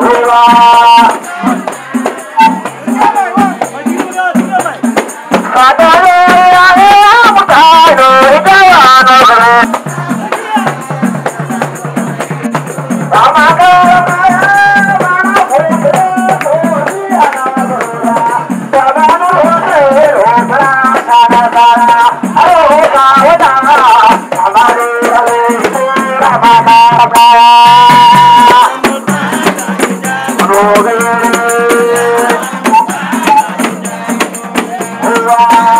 Hurrah! Bye.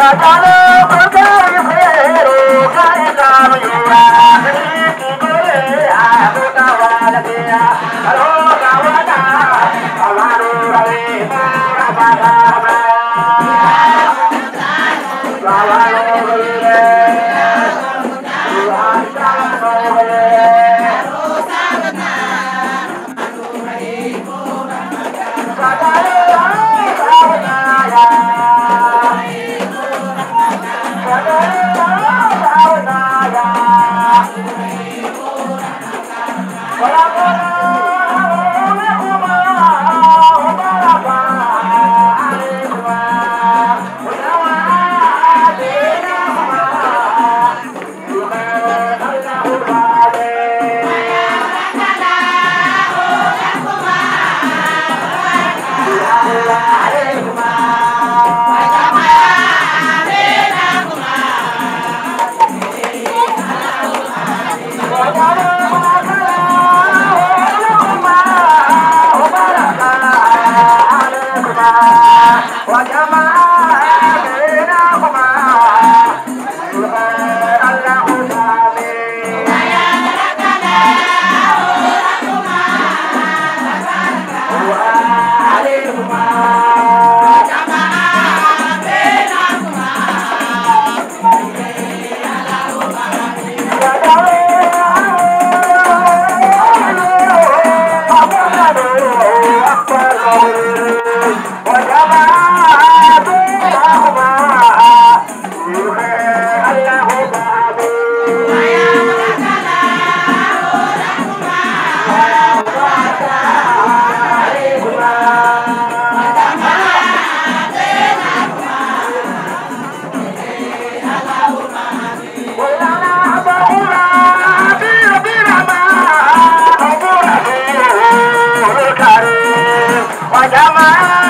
Sakalo, Sakalo, Bye. Ada? وجمال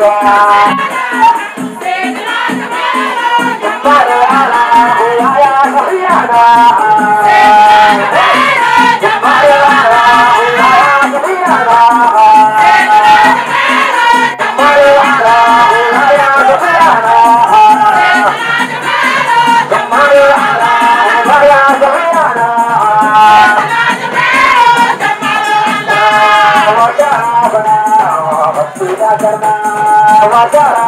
rock. matar.